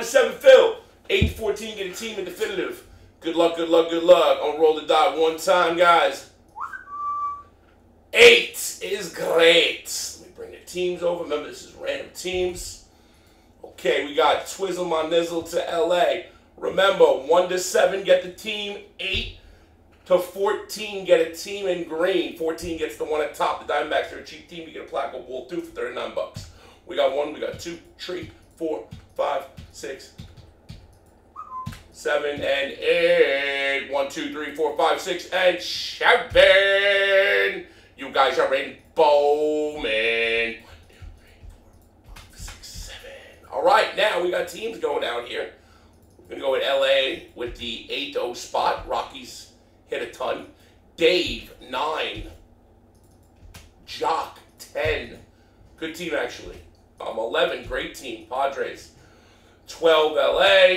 to 7 Phil. 8 14, get a team in definitive. Good luck, good luck, good luck. On roll the die one time, guys. 8 is great. Let me bring the teams over. Remember, this is random teams. Okay, we got Twizzle My Nizzle to LA. Remember, 1 to 7, get the team. 8 to 14, get a team in green. 14 gets the one at top. The Diamondbacks are a cheap team. You get a Placo Ball 2 for 39 bucks. We got one, we got two, three, four, five, six, seven, and eight. One, two, three, four, five, six, and seven. You guys are in Bowman. One, two, three, four, five, six, seven. All right, now we got teams going out here. We're going to go with LA with the 8 0 spot. Rockies hit a ton. Dave, 9. Jock, 10. Good team, actually. Um, 11, great team. Padres. 12, LA.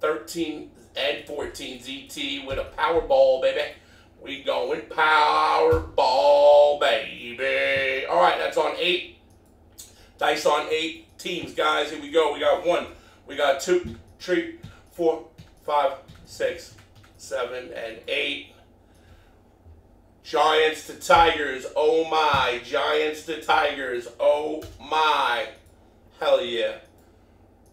13 and 14, ZT with a Powerball, baby. We going Powerball, baby. All right, that's on 8. Dice on 8 teams, guys. Here we go. We got 1. We got 2, 3, 4, 5, 6, 7, and 8. Giants to Tigers, oh my. Giants to Tigers, oh my. Hell yeah.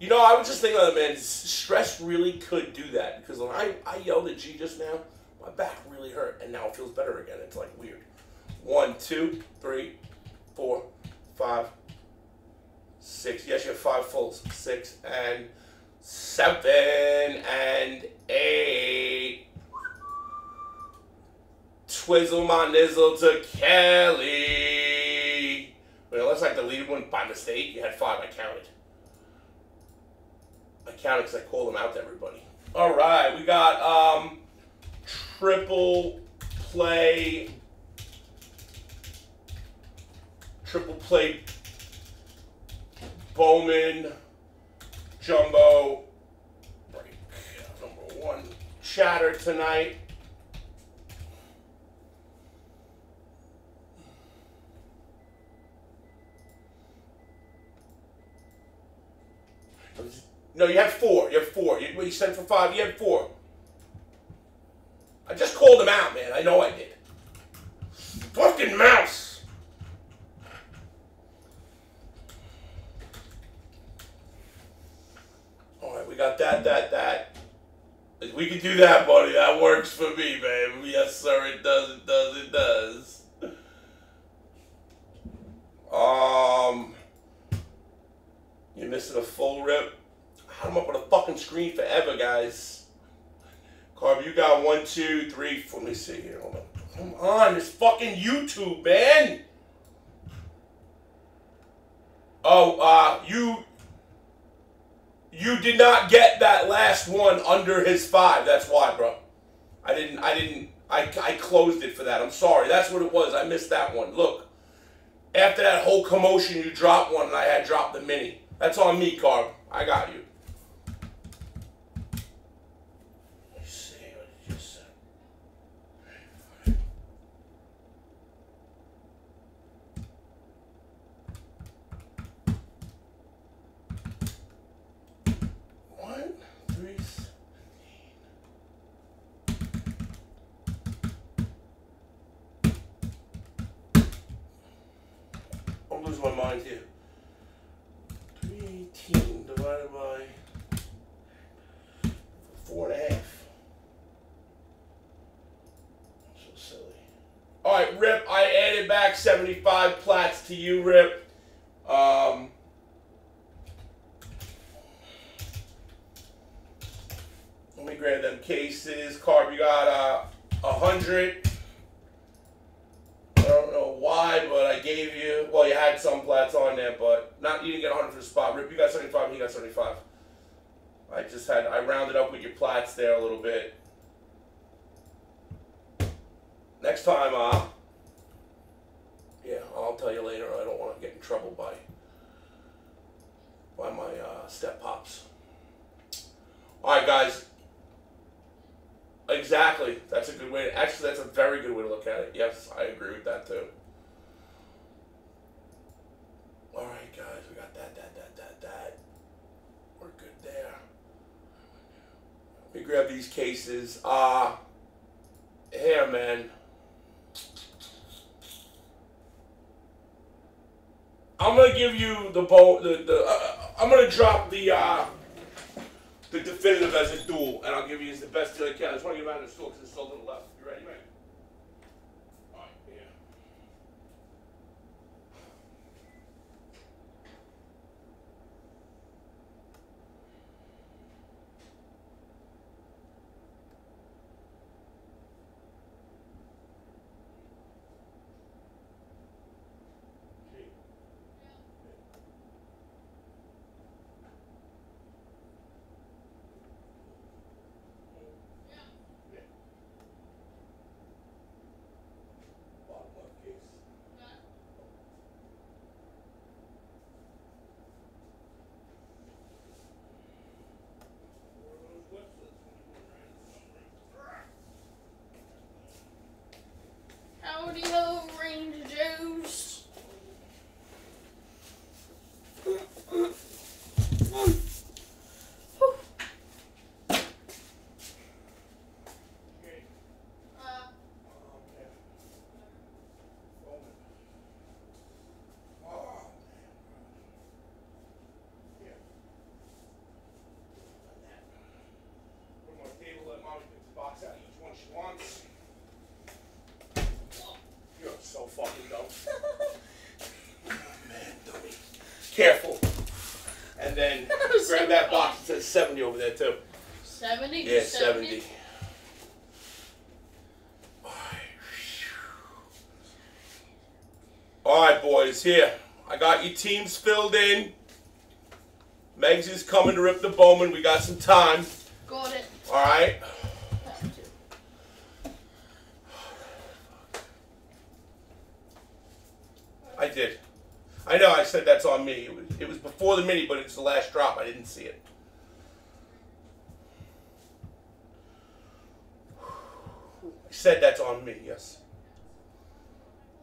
You know, I was just thinking, of oh, man, stress really could do that because when I, I yelled at G just now, my back really hurt and now it feels better again. It's like weird. One, two, three, four, five, six. Yes, you have five fulls. Six and seven and eight. Twizzle my nizzle to Kelly. But unless I deleted one by mistake, you had five. I counted. I because I call them out to everybody. All right, we got um, triple play. Triple play Bowman Jumbo break. Number one chatter tonight. No, you have four. You have four. You, you said for five. You had four. I just called him out, man. I know I did. Fucking mouse. All right, we got that, that, that. We can do that, buddy. That works for me, babe. Yes, sir. It does. It does. It does. Um, you're missing a full rip. Had him up on the fucking screen forever, guys. Carb, you got one, two, three, four. Let me see here. Hold on. Come on, it's fucking YouTube, man. Oh, uh, you you did not get that last one under his five. That's why, bro. I didn't. I didn't. I, I closed it for that. I'm sorry. That's what it was. I missed that one. Look, after that whole commotion, you dropped one, and I had dropped the mini. That's on me, Carb. I got you. Let me see what you just said. One, three, seventeen. I'm losing my mind here. 318 divided by four and a half. So silly. All right, Rip. I added back 75 plats to you, Rip. Um, let me grab them cases. Carb, you got uh, a hundred. I don't know why, but I gave you. Well, you had some plats on there, but not. You didn't get 100 for the spot. Rip, you got 75. He got 75. I just had. I rounded up with your plats there a little bit. Next time, uh. Yeah, I'll tell you later. I don't want to get in trouble by. By my uh, step pops. All right, guys. Exactly. That's a good way. To, actually, that's a very good way to look at it. Yes, I agree with that too. All right, guys, we got that, that, that, that, that. We're good there. Let me grab these cases. Uh, here, man. I'm gonna give you the bow. The the. Uh, I'm gonna drop the uh, the definitive as a duel, and I'll give you the best deal I can. I just want to get out of the store because it's still to the left. You ready, man? All right, yeah. Okay. Yeah. Bottom left case. Howdy ho, Ranger Joes. Okay. Uh, Okay. Bowman. Oh, Yeah. Put 'em on the table, let mommy pick the box out each one she wants. You're so fucking dumb. Man, dummy. Careful. And then grab that box. It says 70 over there, too. 70? Yeah, 70. All right, boys, here. I got your teams filled in. Megs is coming to rip the Bowman. We got some time. Got it. All right. Have to. I did. I know I said that's on me. It was, it was before the mini, but it's the last drop. I didn't see it. I said that's on me, yes.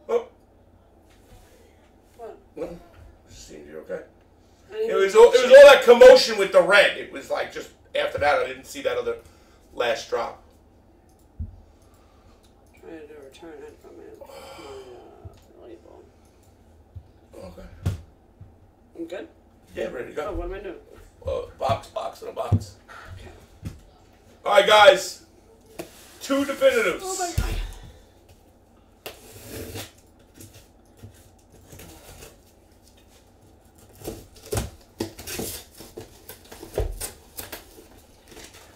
Oh, What? no. Seemed you okay? It was all, it was all that commotion with the red. It was like just after that, I didn't see that other last drop. trying to return it from my, my uh, label. Okay. I'm good? Yeah, ready to Oh, go. what am I doing? Uh, box, box, and a box. All right, guys. Two definitives. Oh my god.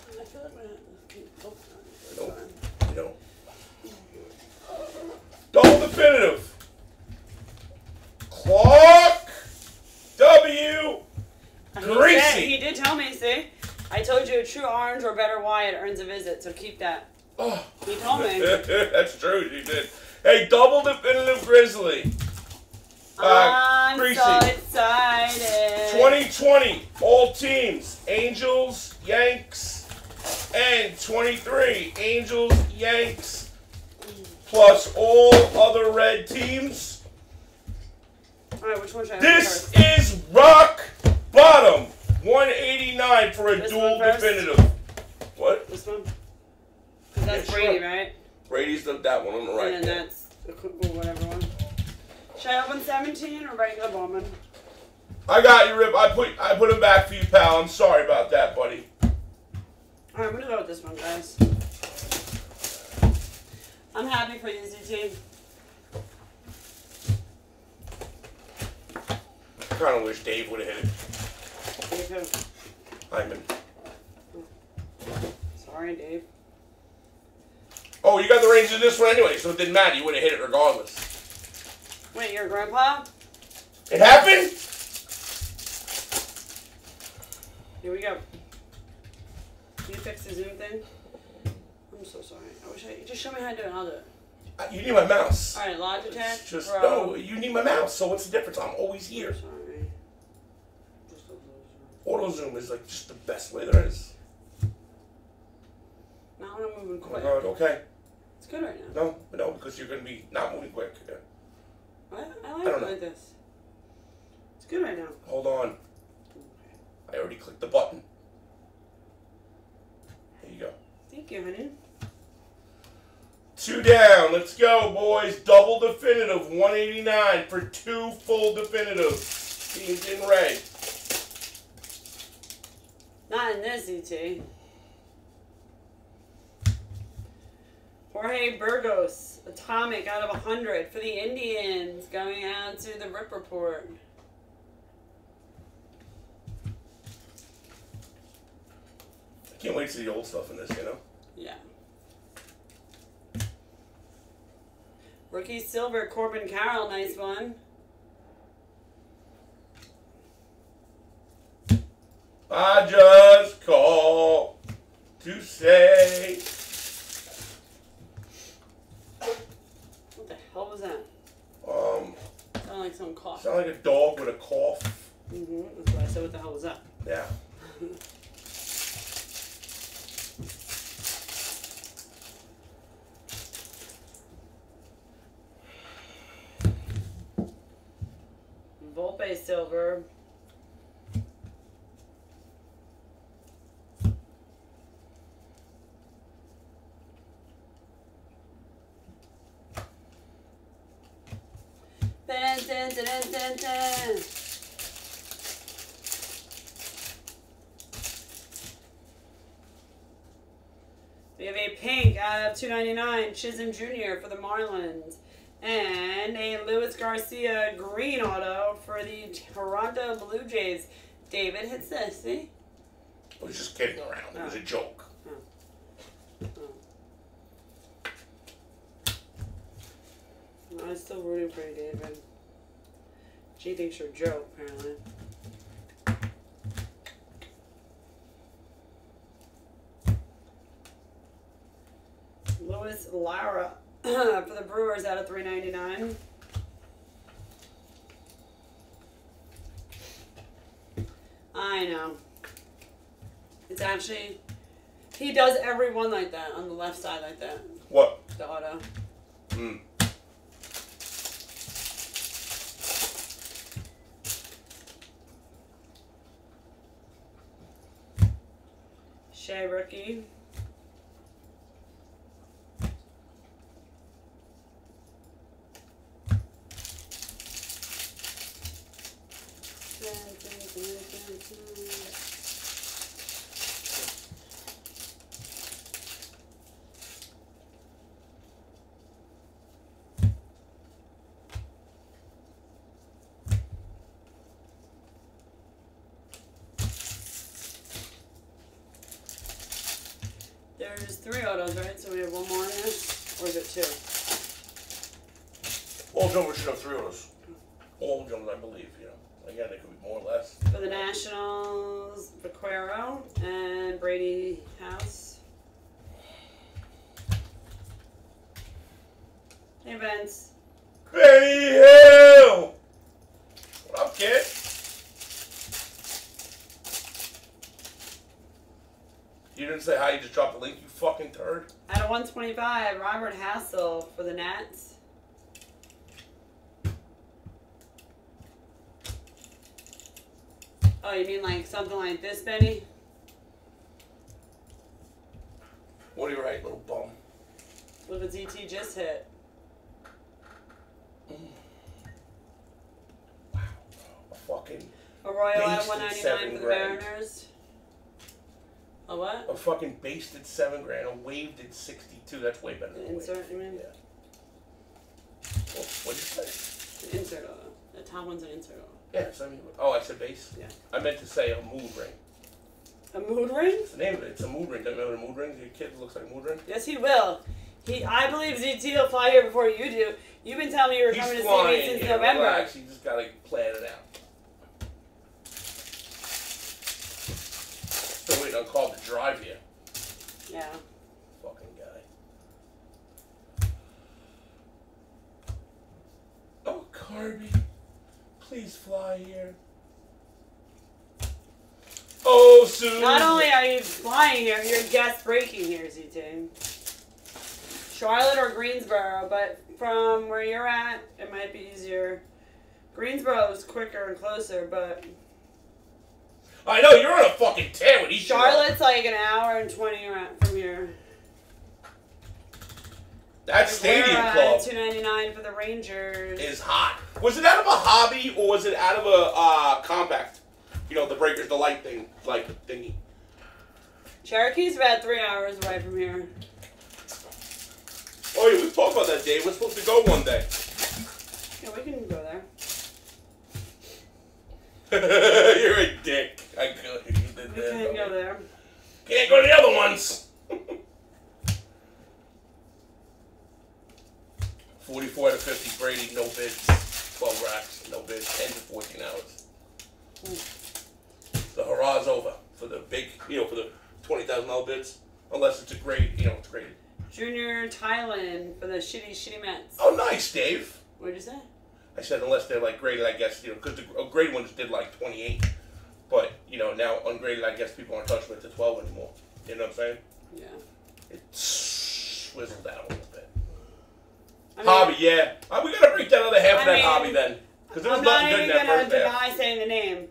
I feel like my hand is keep poking on it this Nope. time. You know. Double definitive. Clark W. He Greasy. said- He did tell me, see? I told you a true orange better earns a visit, so keep that. Oh. He told me. That's true. You did. Hey, double definitive Grizzly. Uh, I'm Greasy. so excited. 2020, all teams, Angels, Yanks, and 23, Angels, Yanks, plus all other red teams. Alright, which one should I This is rock bottom, 189 for a This dual definitive. This one? 'Cause that's Yeah, Brady, sure. right? Brady's the, that one on the right. and then that's the whatever one. Should I open 17 or regular Bowman? I got you, Rip. I put I put him back for you, pal. I'm sorry about that, buddy. Alright, I'm gonna go with this one, guys. I'm happy for you, ZT. I kind of wish Dave would have hit it. Me too. Hyman. Sorry, Dave. Oh, you got the range in this one anyway, so it didn't matter. You would have hit it regardless. Wait, your grandpa? It happened? Here we go. Can you fix the Zoom thing? I'm so sorry. I wish I just show me how to do it. I'll do it. Uh, You need my mouse. All right, Logitech. It's just Pro. no. You need my mouse. So what's the difference? I'm always here. Sorry. Just a loser. Auto zoom is like just the best way there is. Not when I'm moving Oh my quick. god. Okay. It's good right now. No, no, because you're gonna be not moving quick. Yeah. I, I like I it don't know. like this. It's good right now. Hold on. I already clicked the button. There you go. Thank you, honey. Two down. Let's go, boys. Double definitive. 189 for two full definitive. Teams in red. Not in this ET. Jorge Burgos, atomic out of 100 for the Indians, going out to the Rip Report. I can't wait to see the old stuff in this, you know? Yeah. Rookie Silver, Corbin Carroll, nice one. I just call to say. What was that? Um, Sound like some cough. sound like a dog with a cough. Mm-hmm. That's why I said, what the hell was that? Yeah. Volpe Silver. Dun, dun, dun. We have a pink out of 299 Chisholm Jr. for the Marlins. And a Luis Garcia green auto for the Toronto Blue Jays. David hits this, see? I was just kidding around. It was a oh. joke. Oh. Oh. I was still rooting for you, David. She thinks you're Joe, apparently. Luis Lara for the Brewers out of 399. I know. It's actually he does every one like that on the left side like that. What? The auto. Hmm. Rookie. There's three autos, right? So we have one more in this, or is it two? All jumpers should have three of us. All jumpers, I believe, you know. Again, it could be more or less. For the Nationals, Vaquero and Brady House. Hey, Vince. Benny Hill! What up, kid? You didn't say hi, you just dropped the link, you fucking turd. Out of 125, Robert Hassell for the Nats. Oh, you mean like something like this, Benny? What are you right, little bum? What it's ET just hit? Wow, A fucking, A Royal out of Based at 199 seven for the. Mariners. A fucking based at seven grand, a waved at 62. That's way better than a. Insert, you mean? Yeah. Well, what'd you say? Insert auto. The top one's an insert auto. Yes, I mean, oh, I said base? Yeah. I meant to say a mood ring. A mood ring? It's the name of it. It's a mood ring. Don't you remember the mood ring? Your kid looks like a mood ring? Yes, he will. He, I believe ZT will fly here before you do. You've been telling me you were coming to see me since. November. Relax. You just gotta plan it out. Waiting on call to drive here. Yeah. Fucking guy. Oh, Carby. Please fly here. Oh, soon. Not only are you flying here, you're guest breaking here, ZT. Charlotte or Greensboro, but from where you're at, it might be easier. Greensboro is quicker and closer, but I know you're on a fucking tear with each Charlotte's like an hour and 20 from here. That stadium Aguera club two ninety nine for the Rangers. is hot. Was it out of a hobby or was it out of a uh, compact? You know, the breakers, the light thing, like thingy. Cherokee's about three hours away from here. Oh yeah, we've talked about that, Dave. We're supposed to go one day. Yeah, we can go there. You're a dick. I could. You did that. can go there. Can't go to the other ones. 44 to 50 Brady, no bids. 12 racks, no bids. 10 to 14 hours. The hurrah's over for the big, you know, for the $20,000 bids. Unless it's a great, you know, it's graded. Junior Thailand for the shitty, shitty Mets. Oh, nice, Dave. What did you say? I said unless they're like graded, I guess, you know, because the uh, graded ones did like 28. But, you know, now ungraded, I guess people aren't touching it to 12 anymore. You know what I'm saying? Yeah. It swizzled down a little bit. I mean, Hobby, yeah. Uh, we gotta break that other half of that mean, hobby then. Because there was I'm not nothing good in even that first half. deny saying the name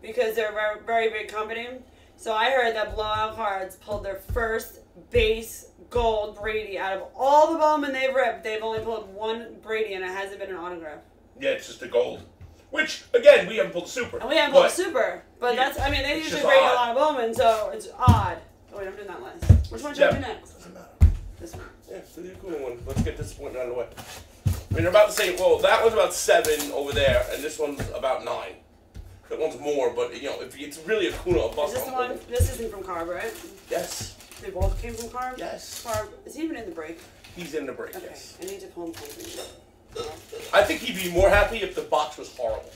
because they're a very, very big company. So I heard that Blowout Cards pulled their first base gold Brady out of all the Bowman they've ripped. They've only pulled one Brady, and it hasn't been an autograph. Yeah, it's just the gold. Which, again, we haven't pulled super. And we haven't but pulled super, but Yeah, that's I mean they usually just break a lot of Bowman, so it's odd. Oh wait, I'm doing that last. Which one should I do next? Doesn't matter. This one. Yeah, do the cool one. Let's get this one out of the way. I mean, they're about the same. Well, that one's about seven over there, and this one's about nine. That one's more, but you know, if it's really a Kuna, a Is this the one? This isn't from Carb, right? Yes, They both came from Carb. yes. Carb. Is he even in the break? He's in the break. Okay. Yes. I need to pull him something. I think he'd be more happy if the box was horrible.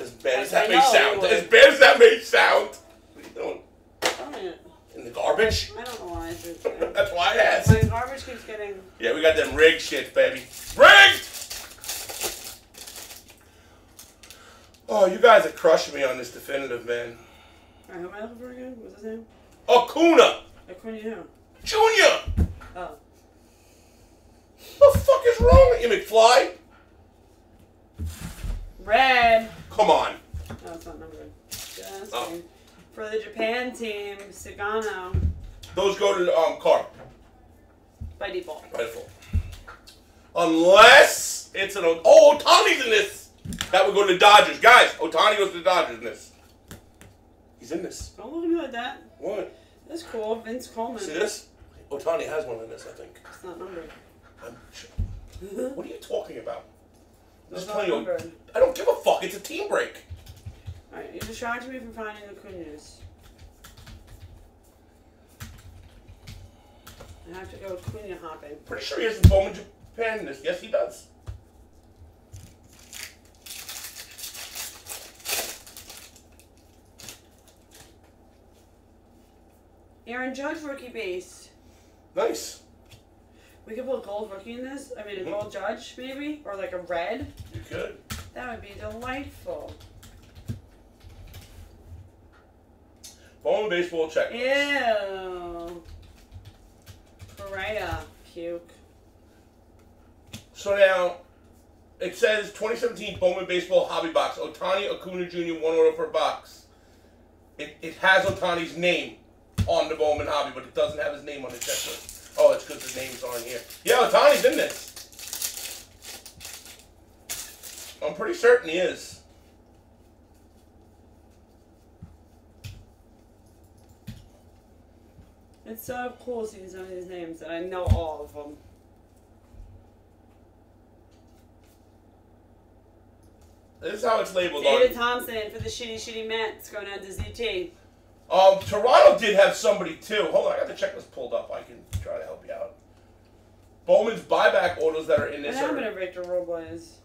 As bad as that I may know sound. As bad as that may sound. What are you doing? In the garbage? I don't know why I did that. That's why I asked. My garbage keeps getting. Yeah, we got them rigged shits, baby. Rigged! Oh, you guys are crushing me on this definitive, man. Alright, who am I looking for again? What's his name? Acuna Acuna who? Junior. Oh. What the fuck is wrong with you, McFly? Red. Come on. No, it's not numbered. Just Oh. For the Japan team, Sagano Those go to um car by default. by default. Unless it's an oh Otani's in this. That would go to the Dodgers, guys. Otani goes to the Dodgers in this. He's in this. Don't look at me like that. What? That's cool. Vince Coleman. See this? Otani has one in this, I think. It's not numbered. What are you talking about? I'm just telling you. I don't give a fuck. It's a team break. Alright, you distracted me from finding the Acuna's. I have to go Acuna hopping. Pretty sure he has a Bowman Japan in this. Yes, he does. Aaron Judge rookie base. Nice. We could put a gold rookie in this. I mean, a gold mm-hmm. judge maybe, or like a red. You could. That would be delightful. Bowman baseball check. Ew. Correa. Puke. So now, it says 2017 Bowman Baseball Hobby Box. Otani Acuna Jr. one order per box. It, it has Otani's name on the Bowman Hobby, but it doesn't have his name on the checklist. Oh, it's because his name's on here. Yeah, Otani's in this. I'm pretty certain he is. It's so cool seeing some of these names that I know all of them. This is how it's labeled David on. Thompson for the shitty, shitty Mets going down to ZT. Um, Toronto did have somebody too. Hold on, I got the checklist pulled up. I can try to help you out. Bowman's buyback orders that are in What this happened are. to Victor Robles?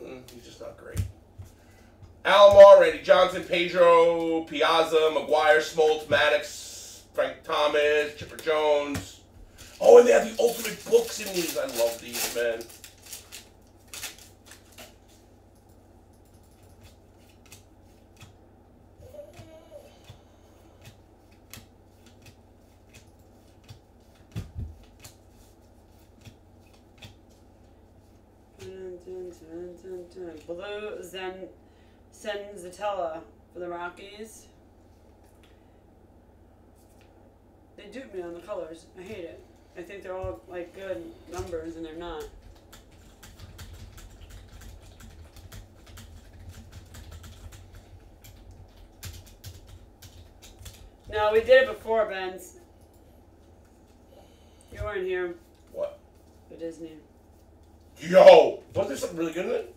Mm, he's just not great. Alomar, Randy Johnson, Pedro, Piazza, McGwire, Smoltz, Maddux, Frank Thomas, Chipper Jones. Oh, and they have the ultimate books in these. I love these, man. Dun, dun, dun, dun, dun. Blue Zen Senzatela for the Rockies. They duped me on the colors. I hate it. I think they're all like good numbers, and they're not. No, we did it before, Benz. You weren't here What? for Disney. Yo! Wasn't there something really good in it?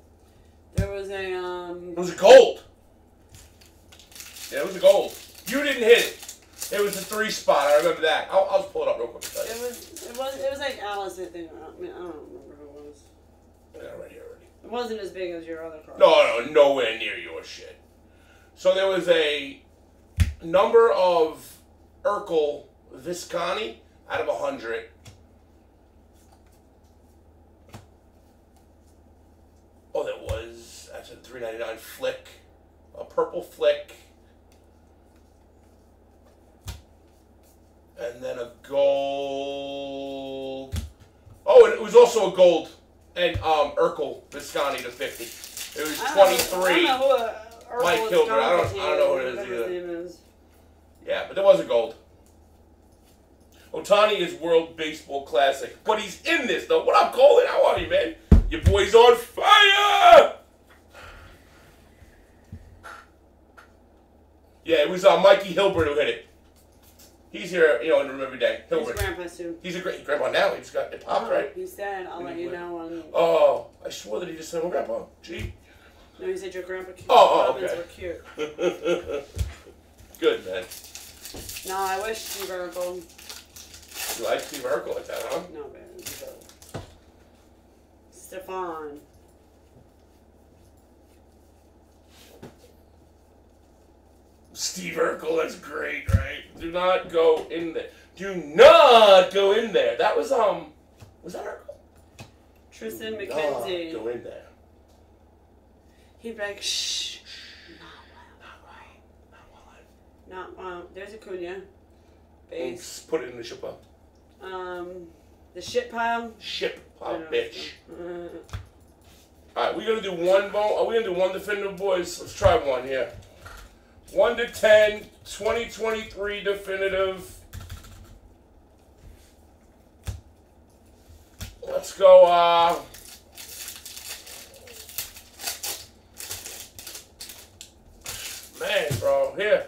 There was a um. It was a gold. Yeah, it was a gold. You didn't hit it. It was a three spot. I remember that. I'll, I'll just pull it up real quick. It was it was it was like Alice, I think. I, mean, I don't remember who it was. It right here already. It wasn't as big as your other car. No, no, nowhere near your shit. So there was a number of Urkel Viscani out of a hundred. Oh, there was that's a three ninety nine flick, a purple flick, and then a gold. Oh, and it was also a gold and um Urkel Viscani to fifty. It was twenty three. I don't know who uh, Urkel Mike Hilbert, I don't- I don't know who it is either. is. Yeah, but there was a gold. Otani is World Baseball Classic, but he's in this though. What up, Colin? How are you, man? Your boy's on fire. Yeah, it was uh, Mikey Hilbert who hit it. He's here, you know, in Remember Day. His Hilbert. grandpa's too. He's a great grandpa now. He's got it popped, right? He said, "I'll let you know when." Oh, I swore that he just said, "Well, grandpa." Gee. No, he said your grandpa cute. Oh, oh, okay. were cute. Good man. No, I wish Steve Urkel. You like Steve Urkel like that, huh? No, man. Stefan. Steve Urkel, that's great, right? Do not go in there. Do not go in there. That was um, was that Urkel? Triston Do not McKenzie. go in there. He'd be like, shh. Not right. Not while I- Not wow. There's Acuna. Base. Put it in the ship pile. Um, the shit pile. Ship pile, bitch. Uh, All right, we're gonna do one bone. Are we gonna do one definitive, boys? Let's try one here. One to 10, 2023 definitive. Let's go. Uh, man, bro, here,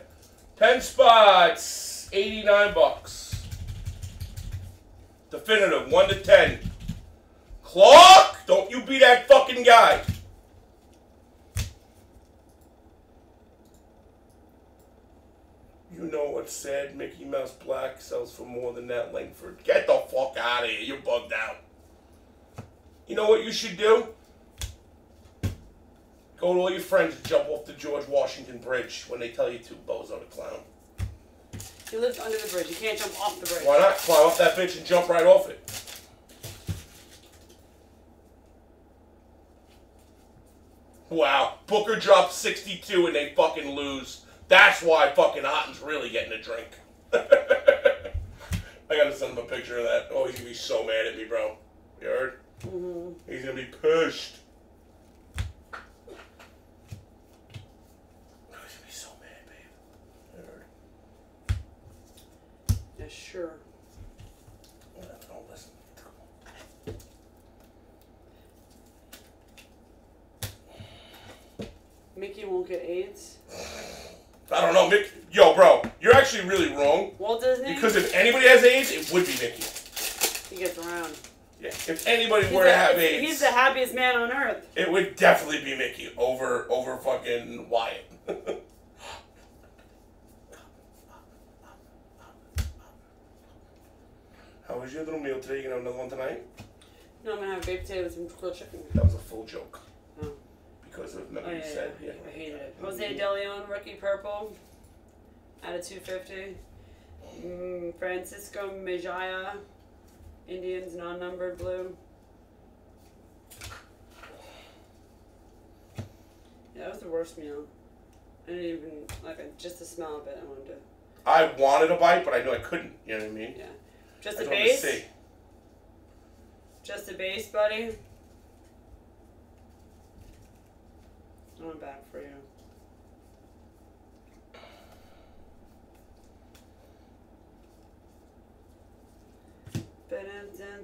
ten spots, eighty-nine bucks. Definitive, one to ten. Clark, don't you be that fucking guy. You know what's said, Mickey Mouse Black sells for more than that Langford. Get the fuck out of here. You're bugged out. You know what you should do? Go to all your friends and jump off the George Washington Bridge when they tell you to, bozo the clown. he lives under the bridge. You can't jump off the bridge. Why not climb off that bitch and jump right off it? Wow. Booker drops 62 and they fucking lose. That's why fucking Otten's really getting a drink. I gotta send him a picture of that. Oh, he's gonna be so mad at me, bro. You heard? hmm He's gonna be pissed. Oh, he's gonna be so mad, babe. You heard? Yeah, sure. Don't listen. Mickey won't get AIDS. I don't know, Mick. Yo, bro, you're actually really wrong. Walt Disney. Because if anybody has AIDS, it would be Mickey. he gets around. Yeah. If anybody He's, were to the, have he's the happiest man on earth. it would definitely be Mickey over over fucking Wyatt. How was your little meal today? You gonna have another one tonight? No, I'm gonna have baked potatoes and grilled chicken. That was a full joke. Because of Oh yeah, you yeah, said yeah, I hated it. Jose De Leon, rookie purple, out of 250. Mm, Francisco Mejia, Indians non-numbered blue. Yeah, that was the worst meal. I didn't even like I- just the smell of it. I wanted to I wanted a bite, but I knew I couldn't. You know what I mean? just I a base, just a base, buddy. Went back for you.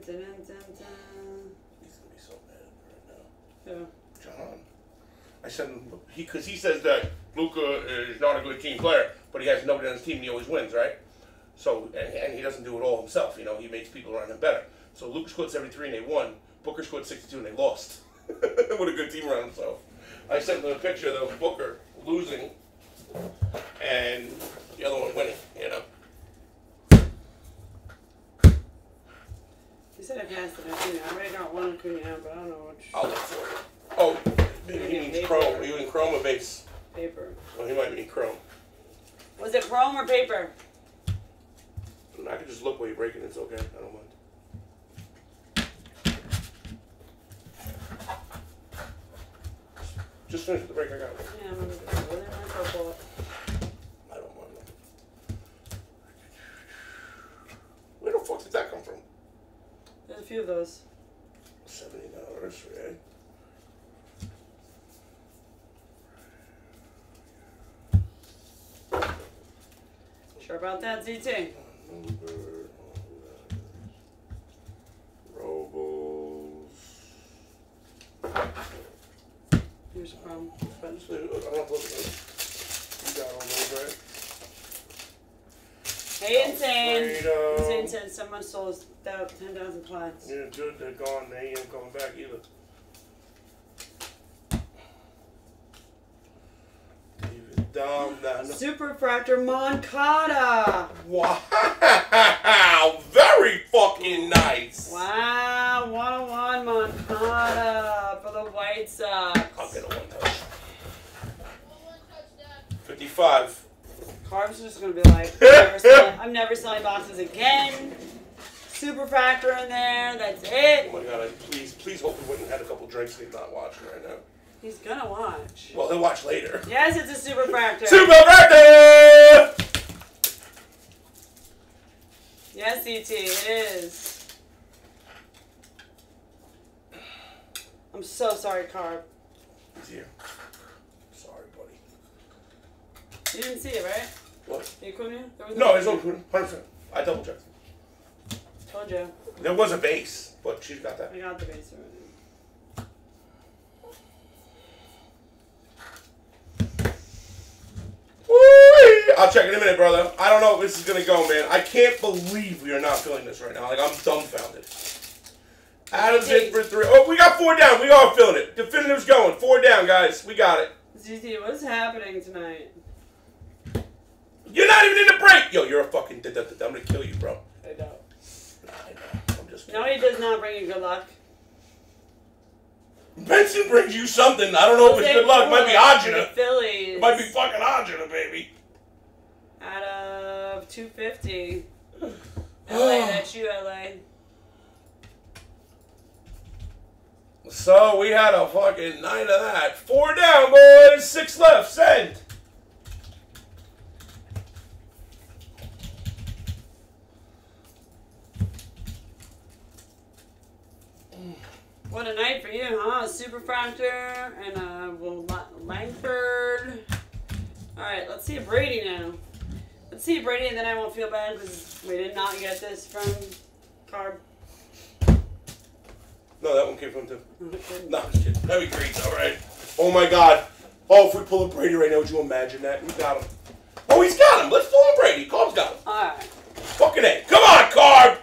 dun, dun, dun. He's gonna be so mad right now. Who? John. I said he because he says that Luka is not a good team player, but he has nobody on his team and he always wins, right? So and, and he doesn't do it all himself. You know, he makes people around him better. So Luka scored 73 and they won. Booker scored 62 and they lost. what a good team around himself. I sent them a picture of Booker losing and the other one winning. You know. You said I passed it. Acuna. I already got one Acuna, but I don't know which I'll look for it. Oh, maybe he means Chrome. Are you in Chrome or base? paper. Well, he might mean Chrome. Was it chrome or paper? I can just look while you're breaking it. It's okay. I don't mind. Just finish the break. I got it. Yeah, I'm gonna. Where did my purple? I don't mind. Where the fuck did that come from? There's a few of those. Seventy dollars, right? Sure about that, ZT? Number. Robles. Here's chrome. But So, I don't have to look at those. You got all those, right? Hey, insane. Insane said someone stole his 10,000 plants. Yeah, good. They're gone. They ain't coming back either. Dumb. Nah, no. Superfractor Moncada. Wow! Very fucking nice. Wow, 101 Moncada for the White Sox. I'll get a one touch. One touchdown. Fifty-five. Carb's just gonna be like, I'm never, selling, I'm never selling boxes again. Superfractor in there, that's it. Oh my god! I, please, please hope he wouldn't have had a couple drinks. He's not watching right now. He's gonna watch. Well, he'll watch later. Yes, it's a Superfractor. Super Factor! Yes, ET, it is. I'm so sorry, Carb. He's here. Sorry, buddy. You didn't see it, right? What? You couldn't? There was No, it's. Hundred percent. I double checked. Told you. There was a base, but she's got that. I got the base already. I'll check in a minute, brother. I don't know if this is gonna go, man. I can't believe we are not filling this right now. Like I'm dumbfounded. Adams in for three. Oh, we got four down. We are filling it. Definitive's going. Four down, guys. We got it. ZT, what's happening tonight? You're not even in the break. Yo, you're a fucking. I'm gonna kill you, bro. I don't. Nah, I know. I'm just. No, he does not bring you good luck. Benson brings you something. I don't know if it's good luck. It might be. Phillies. It might be fucking Agina, baby. Out of 250. LA, that's you, LA. So we had a fucking nine of that. Four down, boys. Six left. Send. What a night for you, huh? Superfractor and uh, well, Langford. All right, let's see a Brady now. Let's see Brady, and then I won't feel bad because we did not get this from Carb. No, that one came from too. No, I'm just kidding. That'd be great, all right. Oh my God. Oh, if we pull a Brady right now, would you imagine that? We got him. Oh, he's got him. Let's pull him Brady. Corb's got him. All right. Fucking A. Come on, Carb.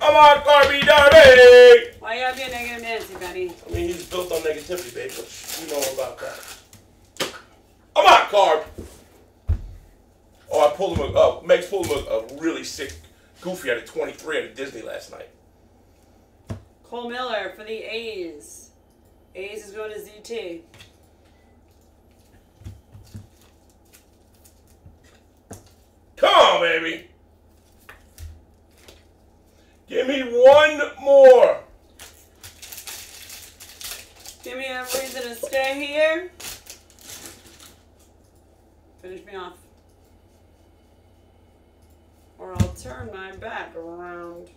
Come on, Carby Darby. Why you gotta be a negative Nancy, Benny? I mean, he's built on negativity, babe, which you know about that. Come on, Carb. Oh, I pulled him. A, oh, Meg's pulled him a, a really sick goofy out of 23 at Disney last night. Cole Miller for the A's. A's is going to ZT. Come on, baby. Give me one more. Give me a reason to stay here. Finish me off. Or I'll turn my back around.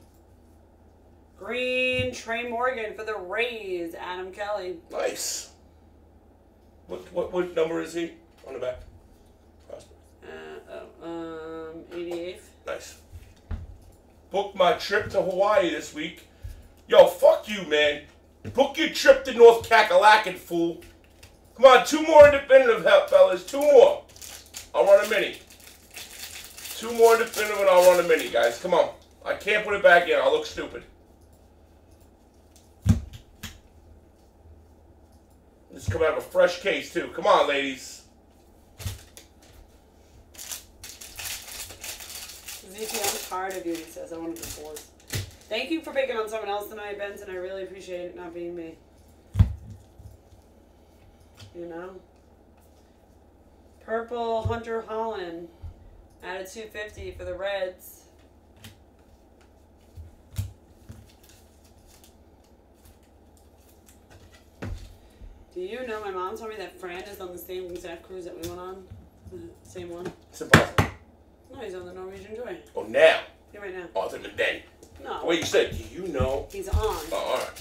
Green, Trey Morgan for the Rays, Adam Kelly. Nice. What what what number is he on the back? Prospect. Uh, oh, um, 88th. Nice. book my trip to Hawaii this week. Yo, fuck you, man. Book your trip to North Kakalaki, fool. Come on, two more independent of help, fellas. Two more. I'll run a mini. Two more independent and I'll run a mini, guys. Come on. I can't put it back in. I'll look stupid. Coming out of a fresh case, too. Come on, ladies. ZT, I'm tired of you, he says. I want to divorce. Thank you for picking on someone else tonight, Benson. I really appreciate it not being me. You know? Purple Hunter Holland out of 250 for the Reds. Do you know my mom told me that Fran is on the same exact cruise that we went on? Same one? It's impossible. No, he's on the Norwegian Joy. Oh, now. Yeah, right now. Oh, it's in the day. No. Wait, you said, do you know? He's on. Oh, all right.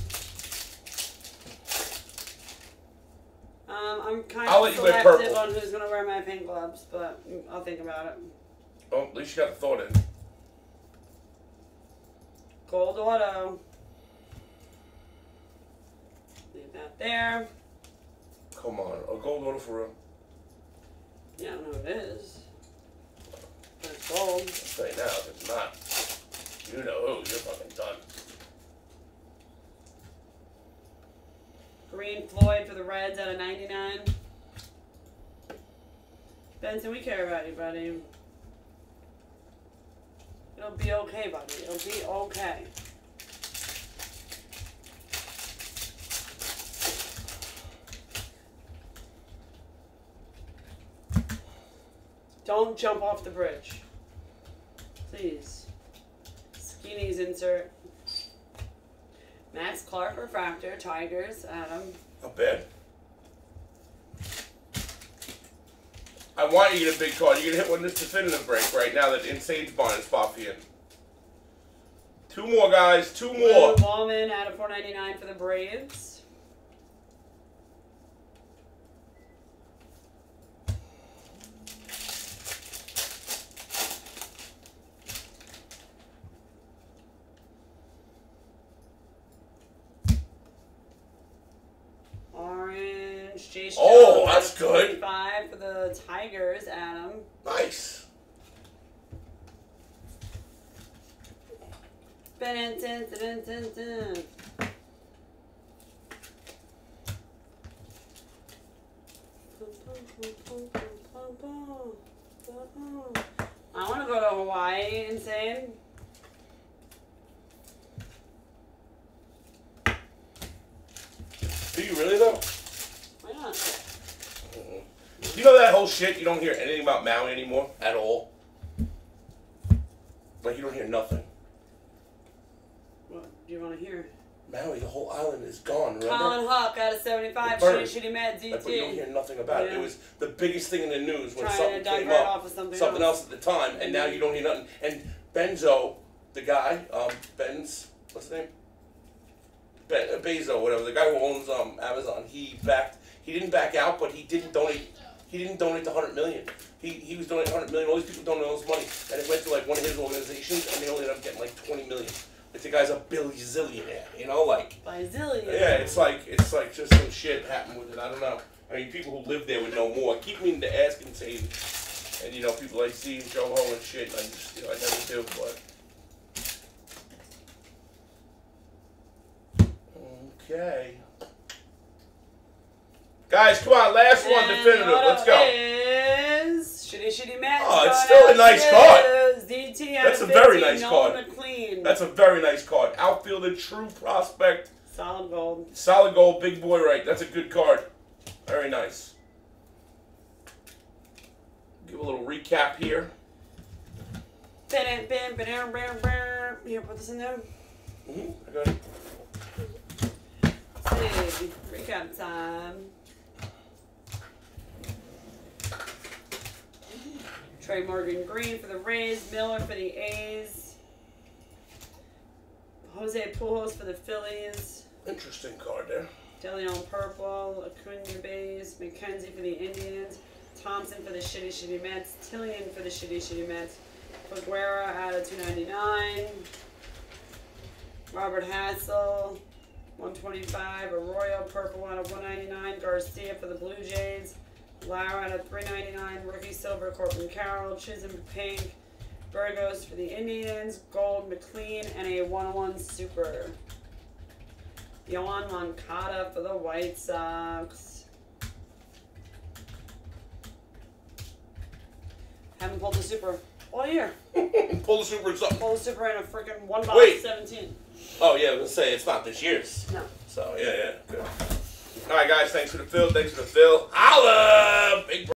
Um, I'm kind I'll of let you wear selective on who's gonna wear my pink gloves, but I'll think about it. Oh, at least you got the thought in. Gold auto. Leave that there. Come on. A gold order for real. Yeah, I don't know who it is. It's. I'll tell you now, if it's not, you know who. You're fucking done. Green Floyd for the Reds out of 99. Benson, we care about you, buddy. It'll be okay, buddy. It'll be okay. Don't jump off the bridge. Please. Skinny's insert. Max Clark refractor, Tigers, Adam. Not bad. I want you to get a big card. You're gonna hit one this definitive break right now that Insane's a spot for you. Two more guys, two more. Blue Ballman out of 499 for the Braves. Orange, Jason. Oh, Jones, that's good. 45 for the Tigers, Adam. Nice. Dun, dun, dun. I want to go to Hawaii, insane. Do you really though? Why not? Mhm. You know that whole shit? You don't hear anything about Maui anymore at all. Like you don't hear nothing. What do you want to hear? Maui, the whole island is gone. Remember? Colin Houck out of 75, It burned. shitty shitty mad Like, but you don't hear nothing about it. Yeah. It was the biggest thing in the news when Trying something came divert up, of something, something else. else at the time, and now you don't hear nothing. And Benzo, the guy, um, Benz, what's his name? Ben, uh, Bezo, whatever, the guy who owns um Amazon. He backed. He didn't back out, but he didn't donate. He didn't donate the hundred million. He he was donating hundred million. All these people donated all this money, and it went to like one of his organizations, and they only ended up getting like twenty million. Like the guy's a billionaire, you know, like. By Zillion. Yeah, it's like it's like just some shit happened with it. I don't know. I mean, people who live there would know more. I keep meaning to ask and say, and you know, people like Steve, Joe Ho, and shit. And I just, you know, I never do. But okay, guys, come on, last one, definitive. Let's go. Shitty shitty Matt. Oh, it's still a nice card. That's a very nice card. McLean. That's a very nice card. Outfielder, true prospect, solid gold. solid goal, big boy. Right, that's a good card. Very nice. Give a little recap here. Here, put this in there. Mm-hmm. I got it. Hey, recap time. Trey Morgan Green for the Rays, Miller for the A's, Jose Pujols for the Phillies, Interesting card there. DeLeon Purple, Acuna Bays, McKenzie for the Indians, Thompson for the Shitty Shitty Mets, Tillian for the Shitty Shitty Mets, Figuera out of 299, Robert Hassell, 125. Arroyo, purple out of 199. Garcia for the Blue Jays. Lauer out of 399. Rookie silver, Corbin Carroll. Chisholm, pink. Burgos for the Indians. Gold, McLean, and a 101 super. Yoan Moncada for the White Sox. Haven't pulled the super all year. Pull the super and something. Pulled the super in a freaking one box Wait. 17. Oh yeah, I was gonna say it's not this year's. No. So yeah, yeah, good. All right, guys. Thanks for the fill. Thanks for the fill. Holla, big.